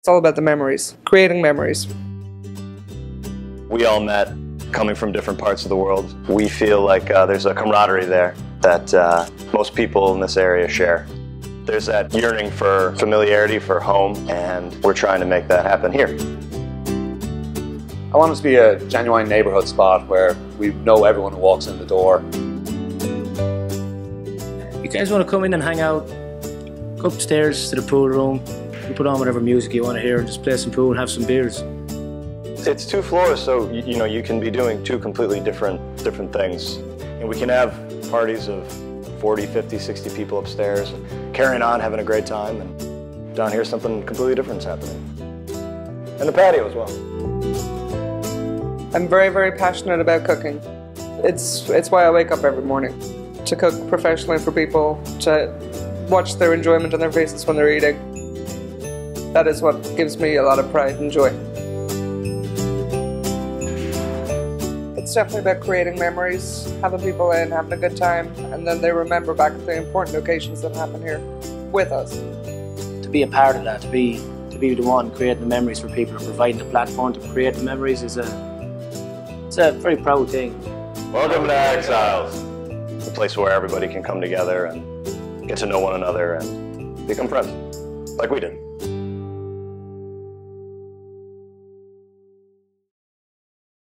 It's all about the memories, creating memories. We all met coming from different parts of the world. We feel like uh, there's a camaraderie there that uh, most people in this area share. There's that yearning for familiarity, for home, and we're trying to make that happen here. I want it to be a genuine neighbourhood spot where we know everyone who walks in the door. You guys want to come in and hang out, go upstairs to the pool room, you put on whatever music you want to hear and just play some pool and have some beers. It's two floors, so you, you know you can be doing two completely different different things. And we can have parties of 40, 50, 60 people upstairs, carrying on, having a great time, and down here something completely different is happening. And the patio as well. I'm very, very passionate about cooking. It's, it's why I wake up every morning. To cook professionally for people, to watch their enjoyment on their faces when they're eating. That is what gives me a lot of pride and joy. It's definitely about creating memories, having people in, having a good time, and then they remember back the important occasions that happen here with us. To be a part of that, to be to be the one creating the memories for people and providing the platform to create the memories is a it's a very proud thing. Welcome to Exiles, a place where everybody can come together and get to know one another and become friends, like we did.